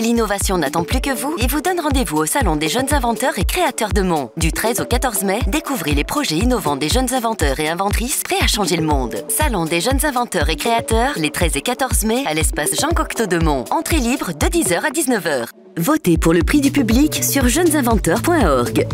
L'innovation n'attend plus que vous et vous donne rendez-vous au Salon des jeunes inventeurs et créateurs de Mont. Du 13 au 14 mai, découvrez les projets innovants des jeunes inventeurs et inventrices prêts à changer le monde. Salon des jeunes inventeurs et créateurs les 13 et 14 mai à l'espace Jean Cocteau de Mont. Entrée libre de 10h à 19h. Votez pour le prix du public sur jeunesinventeurs.org.